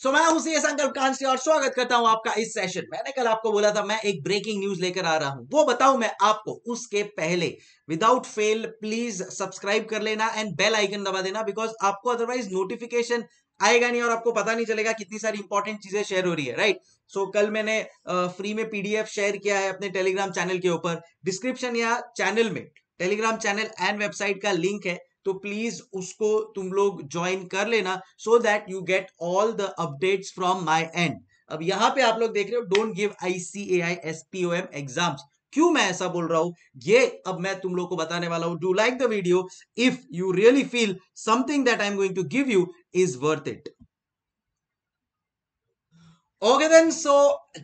सो मैं हूँ सी संकल्प कांस्टी और स्वागत करता हूँ आपका इस सेशन मैंने कल आपको बोला था मैं एक ब्रेकिंग न्यूज़ लेकर आ रहा हूँ। वो बताऊँ मैं आपको उसके पहले। विदाउट फेल प्लीज़ सब्सक्राइब कर लेना एंड बेल आइकन दबा देना बिकॉज़ आपको अदरवाइज़ नोटिफिकेशन आएगा नहीं और आपको पता नहीं चलेगा कितनी सारी इंपॉर्टेंट चीज़ें शेयर हो रही है राइट सो so, कल मैंने फ्री में पीडीएफ शेयर किया है अपने टेलीग्राम चैनल के ऊपर। डिस्क्रिप्शन या चैनल में टेलीग्राम चैनल एंड वेबसाइट का लिंक है। तो प्लीज़ उसको तुम लोग ज्वाइन कर लेना so that you get all the updates from my and अब यहाँ पे आप लोग देख रहे हो don't give I C A I S P O M exams क्यों मैं ऐसा बोल रहा हूँ? ये अब मैं तुम लोग को बताने वाला हूँ do like the video if you really feel something that I am going to give you is worth it okay then so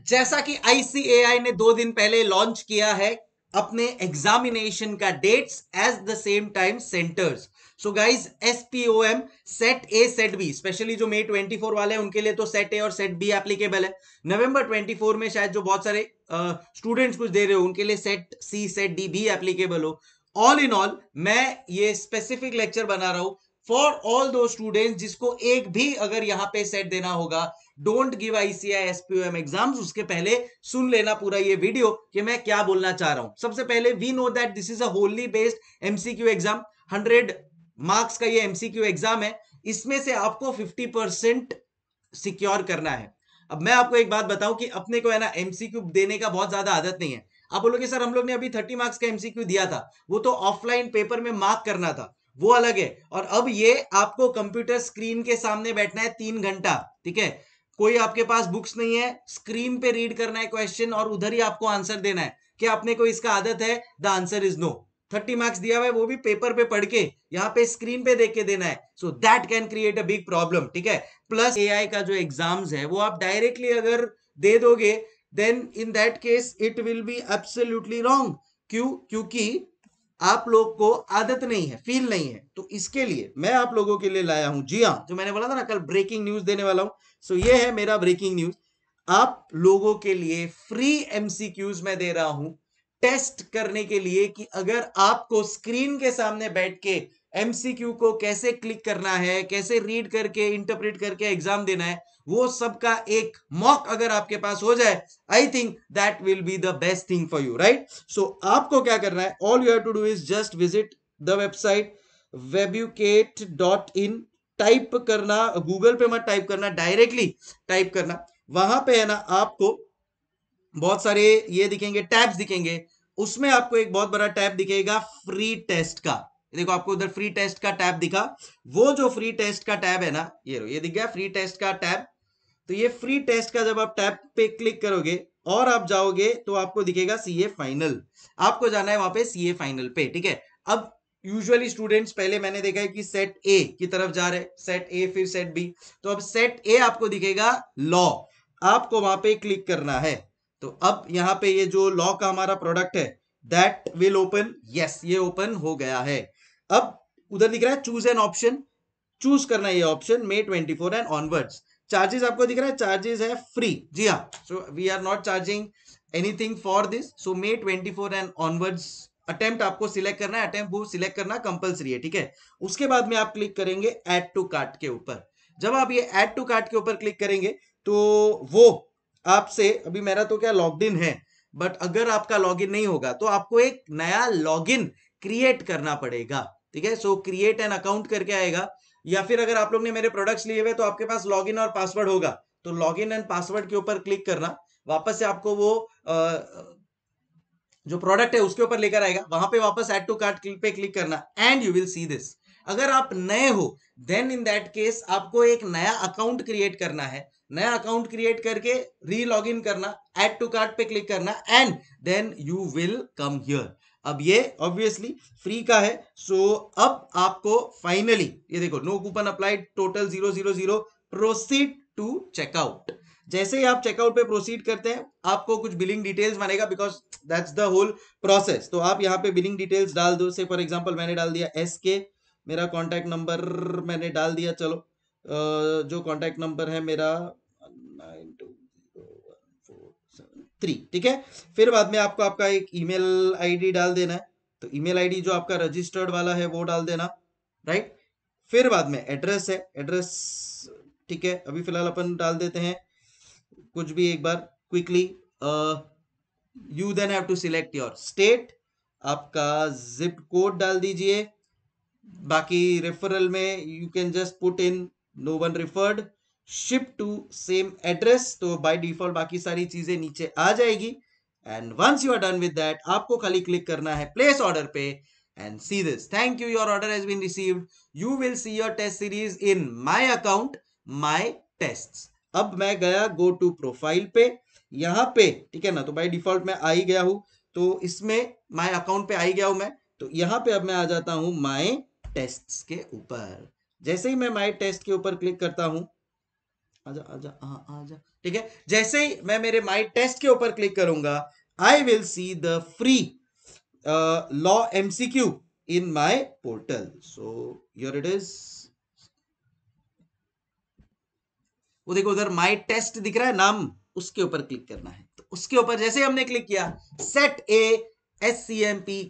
जैसा कि आईसीएआई ने दो दिन पहले लॉन्च किया है, अपने एग्जामिनेशन का dates as the same time centres so guys S P O M set A set B specially जो मे 24 वाले हैं उनके लिए तो सेट ए और सेट बी एप्लीकेबल है। नवंबर 24 में शायद जो बहुत सारे स्टूडेंट्स uh, कुछ दे रहे हो उनके लिए सेट सी सेट डी भी एप्लीकेबल हो। ऑल इन ऑल मैं ये स्पेसिफिक लेक्चर बना रहा हूँ। फॉर ऑल दो स्टूडेंट्स जिसको एक भी अगर यहाँ पे सेट देना होगा don't give ICAI SPOM exams उसके पहले सुन लेना पूरा ये वीडियो कि मैं क्या बोलना चाह रहा हूँ। सबसे पहले we know that this is a wholly based MCQ exam hundred marks का ये एमसीक्यू एग्ज़ाम है, इसमें से आपको 50 परसेंट सिक्योर करना है। अब मैं आपको एक बात बताऊँ कि अपने को है ना एमसीक्यू देने का बहुत ज़्यादा आदत नहीं है। आप बोलोगे, सर, हम लोग ने अभी 30 मार्क्स का एमसीक्यू दिया था, वो तो ऑफलाइन पेपर में मार्क करना था, वो अलग है। और अब ये आपको कंप्यूटर स्क्रीन के सामने बैठना है तीन घंटा, ठीक है? कोई आपके पास बुक्स नहीं है स्क्रीन पे रीड करना है क्वेश्चन और उधर ही आपको आंसर देना है कि आपने को इसका आदत है? The answer is no thirty marks दिया हुआ है, वो भी पेपर पे पढ़ के, यहाँ पे स्क्रीन पे देख के देना है। So that can create a big problem ठीक है? प्लस एआई का जो एग्ज़ाम्स है, वो आप डायरेक्टली अगर दे दोगे then in that case it will be absolutely wrong क्यों? क्योंकि आप लोग को आदत नहीं है फील नहीं है। तो इसके लिए मैं आप लोगों के लिए लाया हूँ, जी हाँ जो मैंने बोला था ना, कल ब्रेकिंग न्यूज़ देने वाला हूँ। सो ये है मेरा ब्रेकिंग न्यूज़ आप लोगों के लिए फ्री एमसीक्यूज मैं दे रहा हूँ। टेस्ट करने के लिए कि अगर आपको स्क्रीन के सामने बैठ के एमसीक्यू को कैसे क्लिक करना है, कैसे रीड करके, इंटरप्रेट करके एग्ज़ाम देना है, वो सबका एक मॉक अगर आपके पास हो जाए I think that will be the best thing for you right so आपको क्या करना है? All you have to do is just visit the website webucate dot in type करना गूगल पे मत टाइप करना डायरेक्टली टाइप करना। वहाँ पे है ना, आपको बहुत सारे ये दिखेंगे टैब्स दिखेंगे। उसमें आपको एक बहुत बड़ा टैब दिखेगा फ्री टेस्ट का। देखो, आपको उधर फ्री टेस्ट का टैब दिखा। वो जो फ्री टेस्ट का टैब है ना, ये ये दिख गया फ्री टेस्ट का टैब। तो ये फ्री टेस्ट का जब आप टैब पे क्लिक करोगे और आप जाओगे तो आपको दिखेगा सीए फाइनल आपको जाना है वहाँ पे सीए फाइनल पे, ठीक है? अब यूजुअली स्टूडेंट्स पहले मैंने देखा है कि सेट ए की तरफ़ जा रहे सेट ए फिर सेट बी तो अब सेट ए आपको दिखेगा लॉ आपको वहाँ पे क्लिक करना है। तो अब यहाँ पे ये जो लॉ का हमारा प्रोडक्ट है दैट विल ओपन यस ये ओपन हो गया है। अब उधर दिख रहा है चूज़ एन ऑप्शन चूज़ करना ये option May twenty four and onwards charges आपको दिख रहा है चार्जेस है फ्री जी हाँ so we are not charging anything for this so May twenty four and onwards attempt आपको सिलेक्ट करना है अटेम्प्ट वो सिलेक्ट करना कंपलसरी है, ठीक है? उसके बाद में आप क्लिक करेंगे एड टू कार्ट के ऊपर। जब आप ये एड टू कार्ट के ऊपर क्लिक करेंगे तो वो आपसे अभी मेरा तो क्या लॉग इन है बट अगर आपका लॉग इन नहीं होगा तो आपको एक नया लॉग इन क्रिएट करना पड़ेगा ठीक है? सो क्रिएट एन अकाउंट करके आएगा या फिर अगर आप लोग ने मेरे प्रोडक्ट्स लिए हुए तो आपके पास लॉग इन और पासवर्ड होगा। तो लॉग इन एंड पासवर्ड के ऊपर क्लिक करना वापस से आपको वो आ, जो प्रोडक्ट है उसके ऊपर लेकर आएगा। वहाँ पे वापस एड टू कार्ट पे क्लिक करना and you will see this अगर आप नए हो देन इन दैट केस आपको एक नया अकाउंट क्रिएट करना है नया अकाउंट क्रिएट करके री लॉग इन करना एड टू कार्ट पे क्लिक करना and then you will come here अब ये ऑब्वियसली फ्री का है. सो so, अब आपको फाइनली ये देखो no coupon applied total zero zero zero proceed to checkout जैसे ही आप चेकआउट पे प्रोसीड करते हैं आपको कुछ बिलिंग डिटेल्स मानेगा because that's the whole process तो आप यहाँ पे बिलिंग डिटेल्स डाल दो. से फॉर एग्ज़ाम्पल मैंने डाल दिया एस के मेरा कॉन्टैक्ट नंबर मैंने डाल दिया चलो जो कॉन्टैक्ट नंबर है मेरा थ्री ठीक है? फिर बाद में आपको आपका एक ईमेल आईडी डाल देना है। तो ईमेल आईडी जो आपका रजिस्टर्ड वाला है, वो डाल देना। राइट फिर बाद में एड्रेस है। एड्रेस ठीक है? अभी फ़िलहाल अपन डाल देते हैं। कुछ भी एक बार quickly you then have to select your state आपका जिप कोड डाल दीजिए। बाकी रेफरल में you can just put in no one referred ship to same address तो बाय डिफ़ॉल्ट बाकी सारी चीज़ें नीचे आ जाएगी। And once you are done with that आपको खाली क्लिक करना है प्लेस ऑर्डर पे and see this thank you your order has been received you will see your test series in my account my tests अब मैं गया go to profile पे, यहाँ पे, ठीक है ना? तो बाय डिफ़ॉल्ट मैं आ ही गया हूँ तो इसमें माय अकाउंट पे आ ही गया हूँ मैं तो यहाँ पे अब मैं आ जाता हूँ माय टेस्ट्स के ऊपर। जैसे ही मैं माय टेस्ट के ऊपर क्लिक करता हूँ आजा आजा, आ, आजा। ठीक है? जैसे ही मैं मेरे माय टेस्ट के ऊपर क्लिक करूँगा I will see the free law MCQ in my portal so your it is वो देखो, उधर माय टेस्ट दिख रहा है, नाम उसके ऊपर क्लिक करना है। तो उसके ऊपर जैसे हमने क्लिक किया सेट ए एस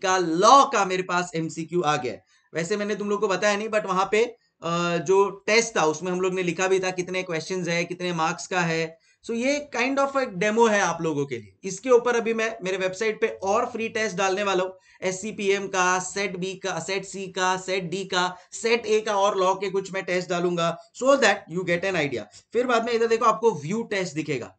का लॉ का मेरे पास एमसीक्यू आ गया वैसे मैंने तुम लोग को बताया नहीं बट वहाँ पे जो टेस्ट था, उसमें हम लोग ने लिखा भी था कितने क्वेश्चन है, कितने मार्क्स का है। सो so, ये काइंड ऑफ़ एक डेमो है आप लोगों के लिए। इसके ऊपर अभी मैं, मेरे वेबसाइट पे और फ्री टेस्ट डालने वाला हूँ। एस सी पी एम का सेट बी का सेट सी का सेट डी का सेट ए का और लॉ के कुछ मैं टेस्ट डालूँगा। So that you get an idea फिर बाद में इधर देखो, आपको व्यू टेस्ट दिखेगा।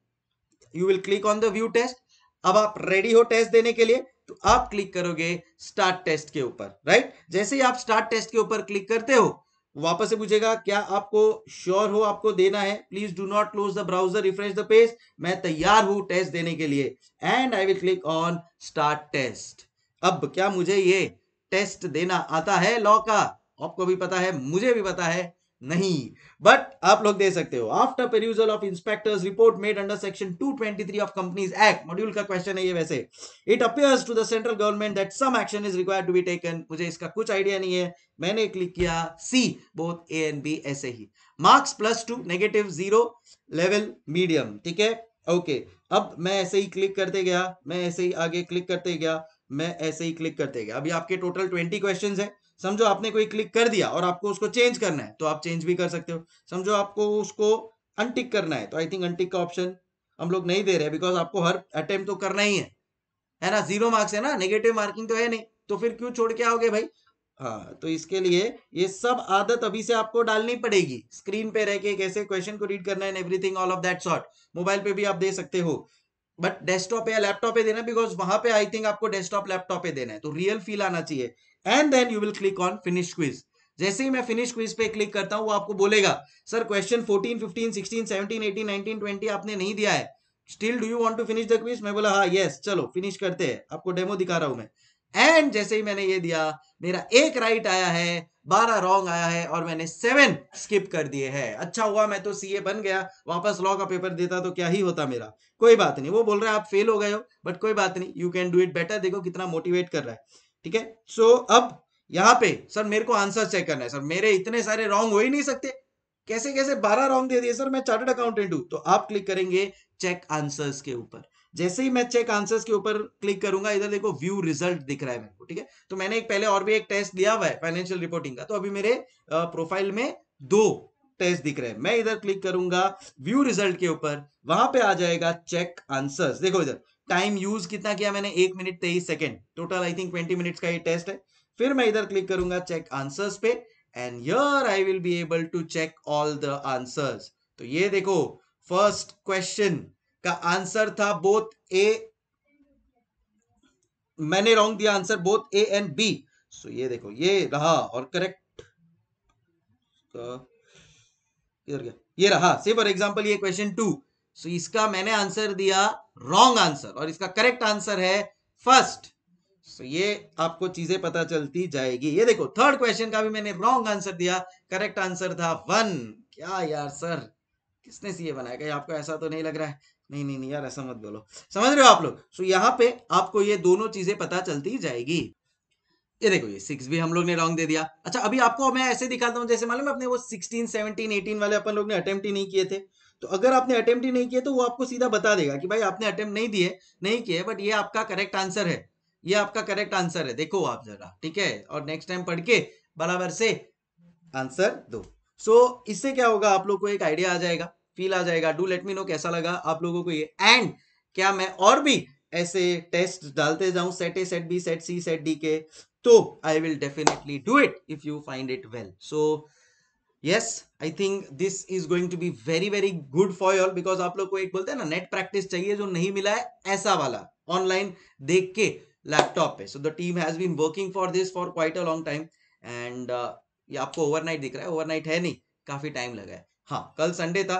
You will click on the view test अब आप रेडी हो टेस्ट देने के लिए तो आप क्लिक करोगे स्टार्ट टेस्ट के ऊपर राइट जैसे ही आप स्टार्ट टेस्ट के ऊपर क्लिक करते हो वापस से पूछेगा, क्या आपको श्योर हो आपको देना है? Please do not close the browser refresh the page मैं तैयार हूँ टेस्ट देने के लिए. And I will click on start test अब क्या मुझे ये टेस्ट देना आता है? लॉ का. आपको भी पता है, मुझे भी पता है नहीं। बट आप लोग दे सकते हो after perusal of inspector's report made under section 223 of companies act module का क्वेश्चन है ये वैसे। It appears to the central government that some action is required to be taken मुझे इसका कुछ आइडिया नहीं है। मैंने क्लिक किया C both A and B ऐसे ही। Marks plus two negative zero level medium ठीक है? Okay okay. अब मैं ऐसे ही क्लिक करते गया, मैं ऐसे ही आगे क्लिक करते गया। मैं ऐसे ही क्लिक करते गया। अभी आपके टोटल ट्वेंटी क्वेश्चन है। समझो आपने कोई क्लिक कर दिया और आपको उसको चेंज करना है तो आप चेंज भी कर सकते हो। समझो आपको उसको अनटिक करना है तो आई थिंक अनटिक का ऑप्शन हम लोग नहीं दे रहे बिकॉज़ आपको हर अटेम्प्ट तो करना ही है। है ना? ज़ीरो मार्क्स है ना? नेगेटिव मार्किंग तो है नहीं। तो फिर क्यों छोड़ के आओगे भाई? हाँ तो इसके लिए ये सब आदत अभी से आपको डालनी पड़ेगी। स्क्रीन पे रह के कैसे क्वेश्चन को रीड करना है everything all of that sort mobile पे भी आप दे सकते हो। बट डेस्कटॉप या लैपटॉप पे देना बिकॉज़ वहाँ पे आई थिंक आपको डेस्कटॉप लैपटॉप पे देना है। तो रियल फील आना चाहिए। And then you will click on finish quiz जैसे ही मैं फिनिश क्विज पे क्लिक करता हूँ वो आपको बोलेगा सर क्वेश्चन 14, 15, 16, 17, 18, 19, 20 आपने नहीं दिया है। Still do you want to finish the quiz मैं बोला हाँ यस चलो फिनिश करते हैं। आपको डेमो दिखा रहा हूँ मैं। एंड जैसे ही मैंने ये दिया मेरा एक राइट आया है बारह रॉन्ग आया है और मैंने सेवन स्किप कर दिए हैं। अच्छा हुआ, मैं तो सीए बन गया। वापस लॉ का पेपर देता तो क्या ही होता मेरा? कोई बात नहीं। वो बोल रहा है, आप फेल हो गए हो बट कोई बात नहीं। You can do it better देखो कितना मोटिवेट कर रहा है। ठीक है? सो अब यहाँ पे सर मेरे को आंसर चेक करना है। सर मेरे इतने सारे रॉन्ग हो ही नहीं सकते। कैसे कैसे? बारह रॉन्ग दे दिए। सर मैं चार्टर्ड अकाउंटेंट हूँ। तो आप क्लिक करेंगे चेक आंसर्स के ऊपर। जैसे ही मैं चेक आंसर्स के ऊपर क्लिक करूँगा, इधर देखो व्यू रिज़ल्ट दिख रहा है मेरे को, ठीक है? तो मैंने एक पहले और भी एक टेस्ट दिया हुआ है फाइनेंशियल रिपोर्टिंग का। तो अभी मेरे प्रोफ़ाइल में दो टेस्ट दिख रहे हैं। मैं इधर क्लिक करूँगा व्यू रिज़ल्ट के ऊपर, वहाँ पे आ जाएगा चेक आंसर्स देखो इधर टाइम यूज़ कितना किया मैंने? एक मिनट तेईस second total I think twenty minutes का ये टेस्ट है। फिर मैं इधर क्लिक करूँगा चेक आंसर्स पे and yeah I will be able to check all the answers तो ये देखो फ़र्स्ट क्वेश्चन का आंसर था बोथ ए मैंने रॉन्ग दिया answer both A and B so ये देखो, ये रहा और करेक्ट इधर गया। ये रहा। से फॉर एग्जांपल ये क्वेश्चन टू सो इसका मैंने आंसर दिया रॉन्ग आंसर और इसका करेक्ट आंसर है फ़र्स्ट सो ये आपको चीज़ें पता चलती जाएगी। ये देखो थर्ड क्वेश्चन का भी मैंने रॉन्ग आंसर दिया करेक्ट आंसर था वन क्या यार सर किसने सी बनाया? कहीं आपको ऐसा तो नहीं लग रहा है? नहीं नहीं नहीं यार ऐसा मत बोलो। समझ रहे हो आप लोग? सो यहाँ पे आपको ये दोनों चीज़ें पता चलती जाएगी। ये देखो ये सिक्स भी हम लोग ने रॉन्ग दे दिया। अच्छा अभी आपको मैं ऐसे दिखाता हूँ जैसे मालूम अपने वो सिक्सटीन सेवनटीन एटीन वाले अपन लोग ने अटेम्प्ट ही नहीं किए थे। तो अगर आपने अटेम्प्ट ही नहीं किए तो वो आपको सीधा बता देगा कि भाई आपने अटेम्प्ट नहीं दिए नहीं किए बट ये आपका करेक्ट आंसर है। ये आपका करेक्ट आंसर है। देखो आप जरा ठीक है? और नेक्स्ट टाइम पढ़ के बराबर से आंसर दो। सो so, इससे क्या होगा? आप लोग को एक आइडिया आ जाएगा। फील आ जाएगा। डू लेट मी नो कैसा लगा आप लोगों को ये। एंड क्या मैं और भी ऐसे टेस्ट डालते जाऊँ set A set B set C set D के तो I will definitely do it if you find it well so yes I think this is going to be very very good for your because आप लोग को एक बोलते हैं ना net practice चाहिए जो नहीं मिला है, ऐसा वाला ऑनलाइन देख के लैपटॉप पे। So the team has been working for this for quite a long time and ये आपको ओवरनाइट दिख रहा है ओवरनाइट है नहीं, काफ़ी टाइम लगा है। हाँ कल संडे था।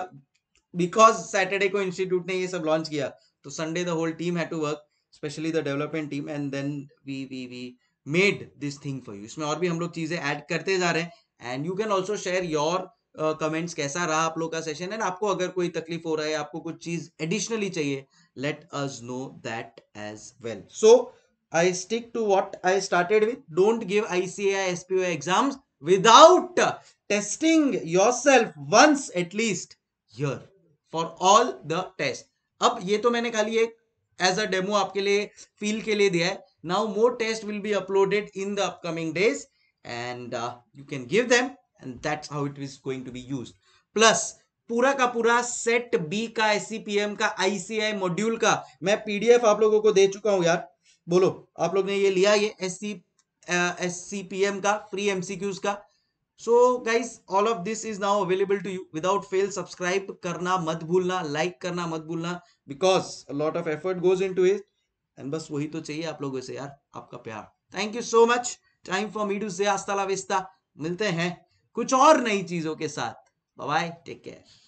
बिकॉज़ सैटरडे को इंस्टीट्यूट ने ये सब लॉन्च किया तो Sunday the whole team had to work specially the development team and then we we we made this thing for you इसमें और भी हम लोग चीज़ें ऐड करते जा रहे हैं। And you can also share your comments कैसा रहा आप लोग का सेशन एंड आपको अगर कोई तकलीफ़ हो रहा है, आपको कुछ चीज़ एडिशनली चाहिए let us know that as well so I stick to what I started with don't give ICI SPO exams without testing yourself once at least here for all the test. अब ये तो मैंने खाली एक as a demo आपके लिए feel के लिए दिया है। Now more test will be uploaded in the upcoming days and you can give them and that's how it is going to be use plus पूरा का पूरा सेट बी का SCPM का आईसीआई मॉड्यूल का मैं पीडीएफ आप लोगों को दे चुका हूँ यार। बोलो, आप लोग ने ये लिया, ये S S C P M का फ्री एमसीक्यूज का so guys all of this is now available to you without fail subscribe करना मत भूलना लाइक like करना मत भूलना because lot of effort goes into it and and बस वही तो चाहिए आप लोगों से यार, आपका प्यार. Thank you so much time for me to से आस्ता मिलते हैं कुछ और नई चीज़ों के साथ. Bye take care